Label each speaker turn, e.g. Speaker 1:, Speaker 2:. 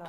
Speaker 1: uh,